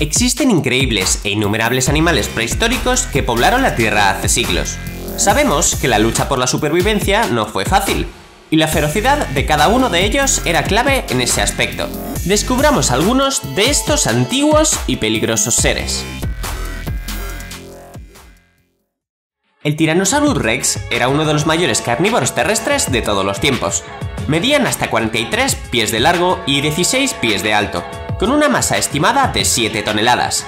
Existen increíbles e innumerables animales prehistóricos que poblaron la Tierra hace siglos. Sabemos que la lucha por la supervivencia no fue fácil, y la ferocidad de cada uno de ellos era clave en ese aspecto. Descubramos algunos de estos antiguos y peligrosos seres. El Tyrannosaurus rex era uno de los mayores carnívoros terrestres de todos los tiempos. Medían hasta 43 pies de largo y 16 pies de alto, con una masa estimada de 7 toneladas.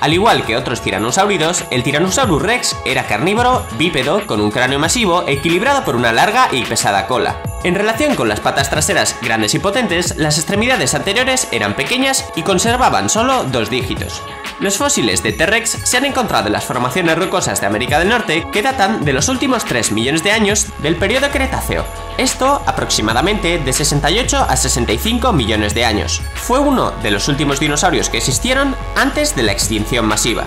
Al igual que otros tiranosáuridos, el Tyrannosaurus rex era carnívoro, bípedo, con un cráneo masivo, equilibrado por una larga y pesada cola. En relación con las patas traseras grandes y potentes, las extremidades anteriores eran pequeñas y conservaban solo dos dígitos. Los fósiles de T-Rex se han encontrado en las formaciones rocosas de América del Norte que datan de los últimos 3 millones de años del periodo Cretáceo, esto aproximadamente de 68 a 65 millones de años. Fue uno de los últimos dinosaurios que existieron antes de la extinción masiva.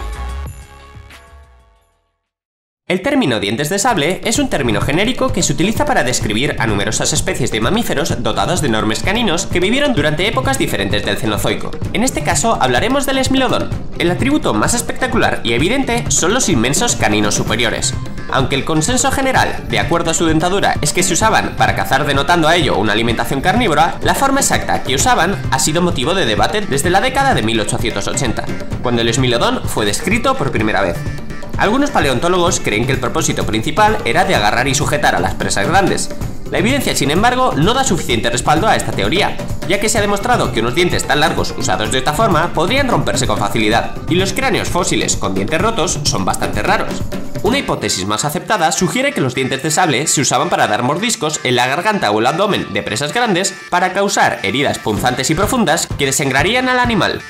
El término dientes de sable es un término genérico que se utiliza para describir a numerosas especies de mamíferos dotados de enormes caninos que vivieron durante épocas diferentes del Cenozoico. En este caso hablaremos del esmilodón. El atributo más espectacular y evidente son los inmensos caninos superiores. Aunque el consenso general, de acuerdo a su dentadura, es que se usaban para cazar denotando a ello una alimentación carnívora, la forma exacta que usaban ha sido motivo de debate desde la década de 1880, cuando el esmilodón fue descrito por primera vez. Algunos paleontólogos creen que el propósito principal era de agarrar y sujetar a las presas grandes. La evidencia, sin embargo, no da suficiente respaldo a esta teoría, ya que se ha demostrado que unos dientes tan largos usados de esta forma podrían romperse con facilidad, y los cráneos fósiles con dientes rotos son bastante raros. Una hipótesis más aceptada sugiere que los dientes de sable se usaban para dar mordiscos en la garganta o el abdomen de presas grandes para causar heridas punzantes y profundas que desangrarían al animal.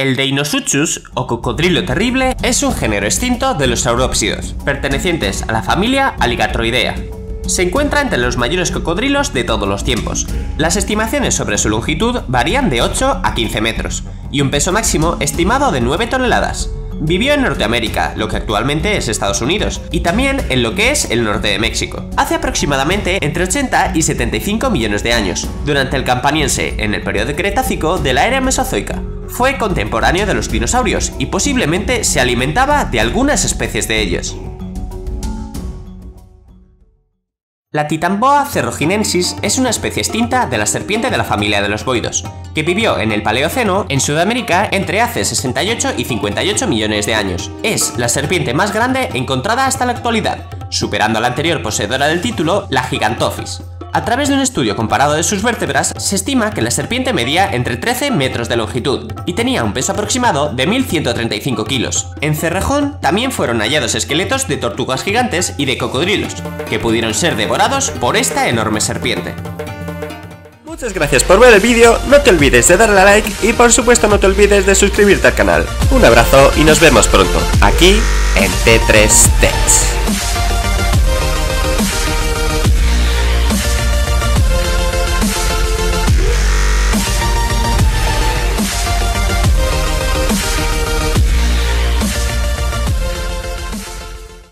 El Deinosuchus, o cocodrilo terrible, es un género extinto de los saurópsidos, pertenecientes a la familia Alligatroidea. Se encuentra entre los mayores cocodrilos de todos los tiempos. Las estimaciones sobre su longitud varían de 8 a 15 metros, y un peso máximo estimado de 9 toneladas. Vivió en Norteamérica, lo que actualmente es Estados Unidos, y también en lo que es el norte de México, hace aproximadamente entre 80 y 75 millones de años, durante el Campaniense, en el periodo Cretácico de la era Mesozoica. Fue contemporáneo de los dinosaurios y posiblemente se alimentaba de algunas especies de ellos. La Titanboa cerroginensis es una especie extinta de la serpiente de la familia de los boidos, que vivió en el Paleoceno en Sudamérica entre hace 68 y 58 millones de años. Es la serpiente más grande encontrada hasta la actualidad, superando a la anterior poseedora del título, la Gigantophis. A través de un estudio comparado de sus vértebras, se estima que la serpiente medía entre 13 metros de longitud y tenía un peso aproximado de 1135 kilos. En Cerrejón también fueron hallados esqueletos de tortugas gigantes y de cocodrilos, que pudieron ser devorados por esta enorme serpiente. Muchas gracias por ver el vídeo, no te olvides de darle a like y por supuesto no te olvides de suscribirte al canal. Un abrazo y nos vemos pronto, aquí en T3 Techs.